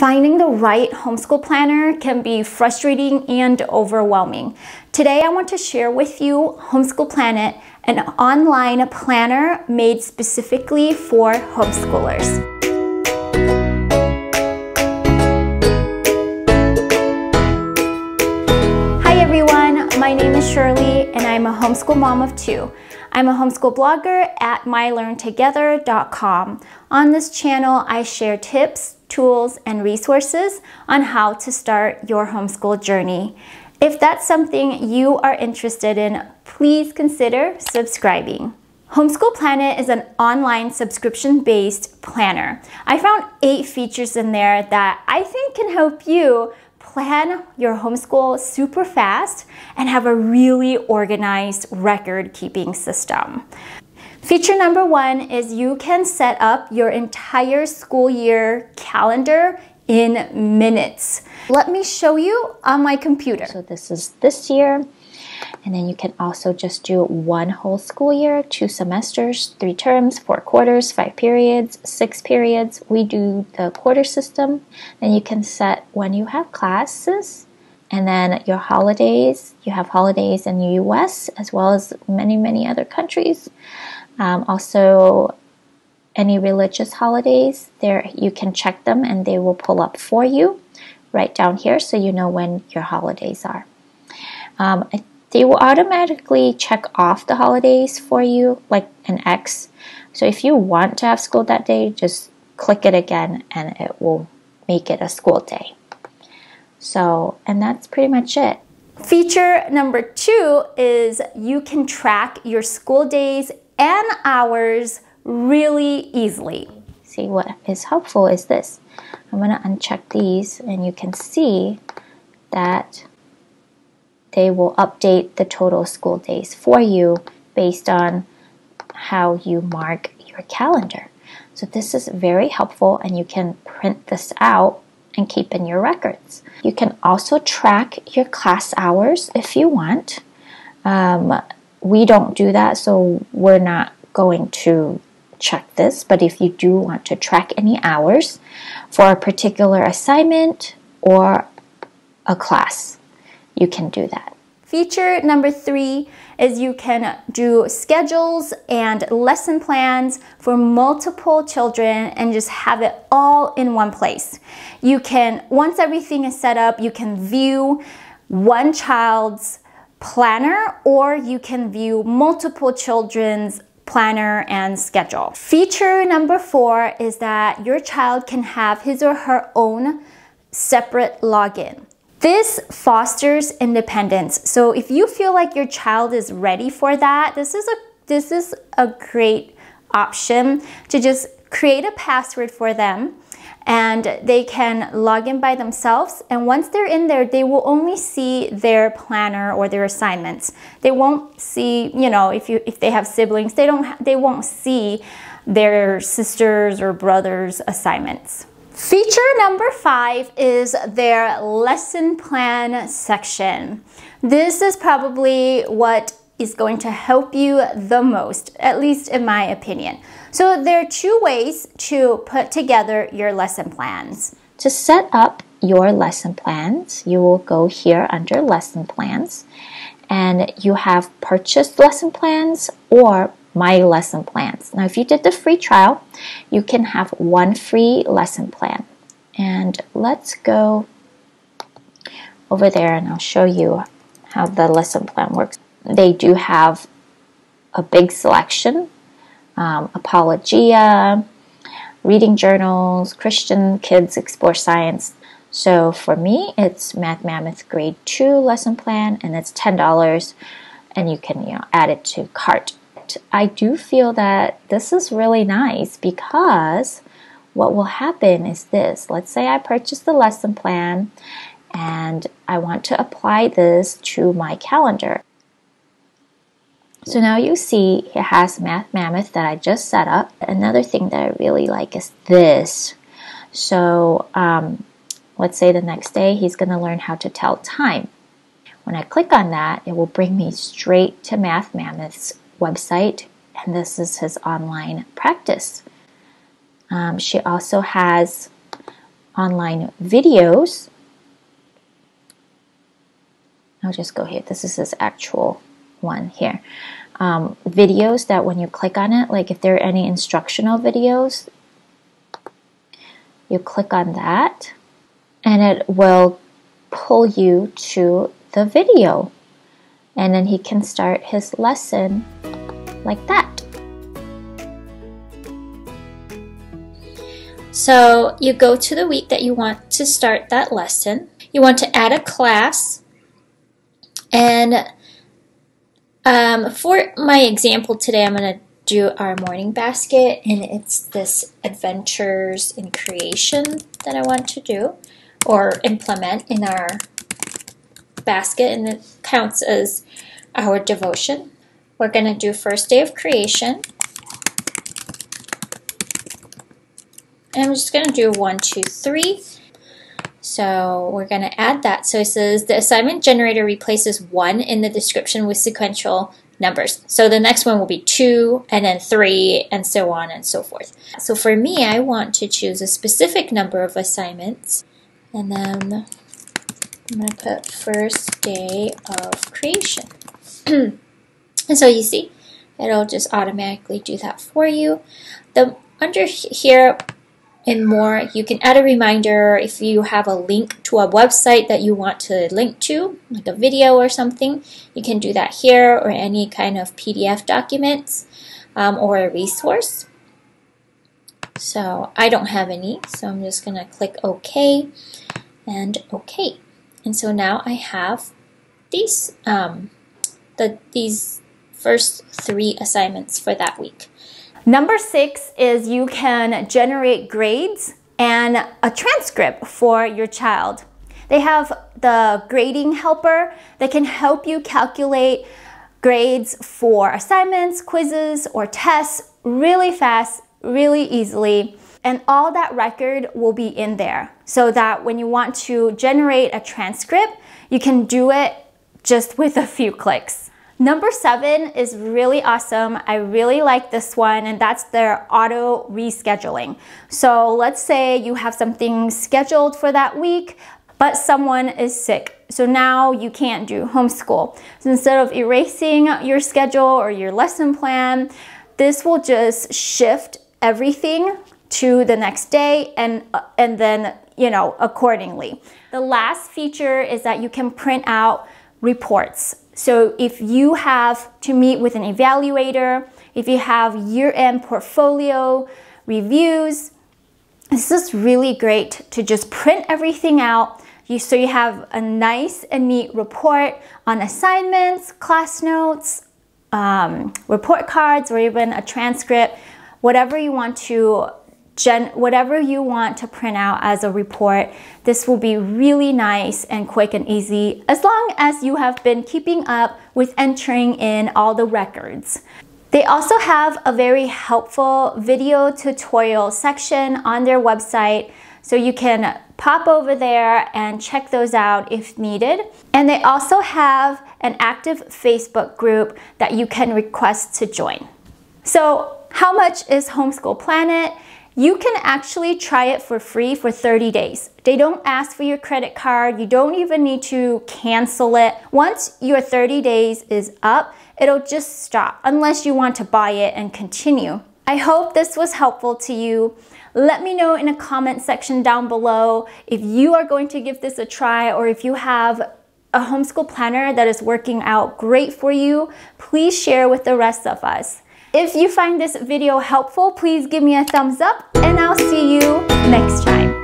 Finding the right homeschool planner can be frustrating and overwhelming. Today I want to share with you Homeschool Planet, an online planner made specifically for homeschoolers. Hi everyone, my name is Shirley and I'm a homeschool mom of two. I'm a homeschool blogger at mylearntogether.com. On this channel, I share tips, tools, and resources on how to start your homeschool journey. If that's something you are interested in, please consider subscribing. Homeschool Planet is an online subscription-based planner. I found eight features in there that I think can help you plan your homeschool super fast and have a really organized record keeping system. Feature number one is you can set up your entire school year calendar in minutes. Let me show you on my computer. So this is this year. And then you can also just do one whole school year, two semesters, three terms, four quarters, five periods, six periods. We do the quarter system. Then you can set when you have classes and then your holidays. You have holidays in the US as well as many, many other countries. Um, also, any religious holidays, there you can check them and they will pull up for you right down here so you know when your holidays are. Um, they will automatically check off the holidays for you, like an X. So if you want to have school that day, just click it again and it will make it a school day. So, and that's pretty much it. Feature number two is you can track your school days and hours really easily. See what is helpful is this. I'm going to uncheck these and you can see that they will update the total school days for you based on how you mark your calendar. So this is very helpful and you can print this out and keep in your records. You can also track your class hours if you want. Um, we don't do that, so we're not going to check this. But if you do want to track any hours for a particular assignment or a class, you can do that. Feature number three is you can do schedules and lesson plans for multiple children and just have it all in one place. You can, once everything is set up, you can view one child's planner or you can view multiple children's planner and schedule. Feature number four is that your child can have his or her own separate login. This fosters independence. So if you feel like your child is ready for that, this is a this is a great option to just create a password for them and they can log in by themselves. And once they're in there they will only see their planner or their assignments. They won't see you know if you if they have siblings they don't they won't see their sisters or brothers assignments. Feature number five is their lesson plan section. This is probably what is going to help you the most, at least in my opinion. So there are two ways to put together your lesson plans. To set up your lesson plans, you will go here under lesson plans and you have purchased lesson plans or my lesson plans. Now, if you did the free trial, you can have one free lesson plan. And let's go over there and I'll show you how the lesson plan works. They do have a big selection um, Apologia, reading journals, Christian Kids Explore Science. So for me, it's Math Mammoth Grade 2 lesson plan and it's $10 and you can you know add it to cart. I do feel that this is really nice because what will happen is this. Let's say I purchase the lesson plan and I want to apply this to my calendar. So now you see it has Math Mammoth that I just set up. Another thing that I really like is this. So um, let's say the next day he's going to learn how to tell time. When I click on that, it will bring me straight to Math Mammoth's website, and this is his online practice. Um, she also has online videos. I'll just go here. This is his actual one here. Um, videos that when you click on it, like if there are any instructional videos, you click on that and it will pull you to the video. And then he can start his lesson like that. So you go to the week that you want to start that lesson. You want to add a class. And um, for my example today, I'm going to do our morning basket and it's this adventures in creation that I want to do or implement in our basket and it counts as our devotion. We're going to do first day of creation. And I'm just going to do one, two, three. So we're going to add that. So it says the assignment generator replaces one in the description with sequential numbers. So the next one will be two and then three and so on and so forth. So for me, I want to choose a specific number of assignments and then I'm going to put first day of creation. and so you see, it'll just automatically do that for you. The under here in more, you can add a reminder if you have a link to a website that you want to link to, like a video or something. You can do that here or any kind of PDF documents um, or a resource. So I don't have any, so I'm just going to click OK and OK. And so now I have these um, the these first three assignments for that week. Number six is you can generate grades and a transcript for your child. They have the grading helper that can help you calculate grades for assignments, quizzes, or tests really fast, really easily. And all that record will be in there so that when you want to generate a transcript, you can do it just with a few clicks. Number seven is really awesome. I really like this one, and that's their auto rescheduling. So let's say you have something scheduled for that week, but someone is sick. So now you can't do homeschool. So instead of erasing your schedule or your lesson plan, this will just shift everything to the next day and, uh, and then, you know, accordingly. The last feature is that you can print out reports. So if you have to meet with an evaluator, if you have year-end portfolio reviews, this is really great to just print everything out. You, so you have a nice and neat report on assignments, class notes, um, report cards, or even a transcript, whatever you want to Gen whatever you want to print out as a report. This will be really nice and quick and easy as long as you have been keeping up with entering in all the records. They also have a very helpful video tutorial section on their website so you can pop over there and check those out if needed. And they also have an active Facebook group that you can request to join. So how much is Homeschool Planet? You can actually try it for free for 30 days. They don't ask for your credit card. You don't even need to cancel it. Once your 30 days is up, it'll just stop unless you want to buy it and continue. I hope this was helpful to you. Let me know in a comment section down below if you are going to give this a try or if you have a homeschool planner that is working out great for you. Please share with the rest of us. If you find this video helpful, please give me a thumbs up and I'll see you next time.